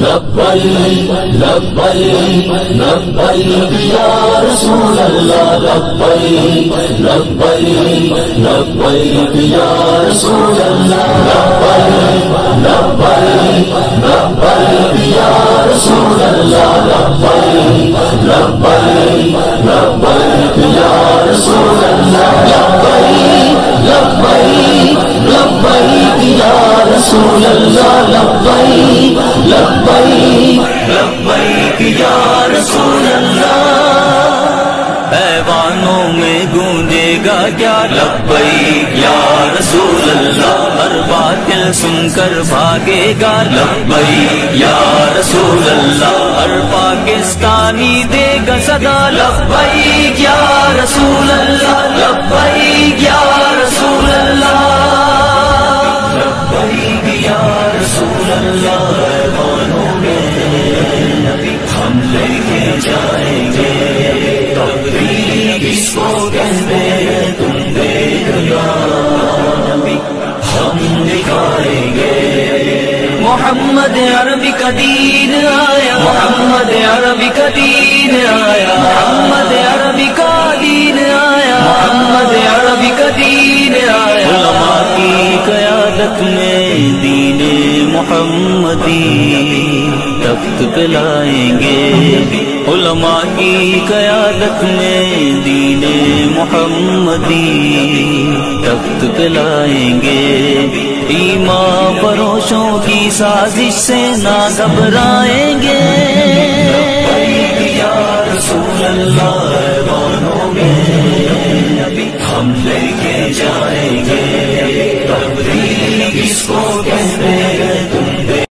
لبیک لبیک لبیک یا رسول اللہ لبیک لبیک لبیک یا رسول اللہ لبیک لبیک لبیک یا رسول اللہ لبیک لبیک لبیک یا رسول اللہ لبیک لبیک لبیک یا رسول اللہ گا کیا؟ لبئی یا رسول اللہ ہر باطل سن کر بھاگے گا۔ لبئی یا رسول اللہ ہر پاکستانی دے گا صدا۔ لبئی یا رسول اللہ ہم دکھائیں گے محمد عربی کا دین آیا. محمد عربی کا دین آیا. محمد عربی کا دین آیا. محمد عربی کا دین آیا. علماء کی قیادت میں دین محمدی تخت پہ لائیں گے. علماء کی قیادت میں دین محمدی تخت پہ لائیں گے. ماں فروشوں کی سازش سے نہ گھبرائیں گے۔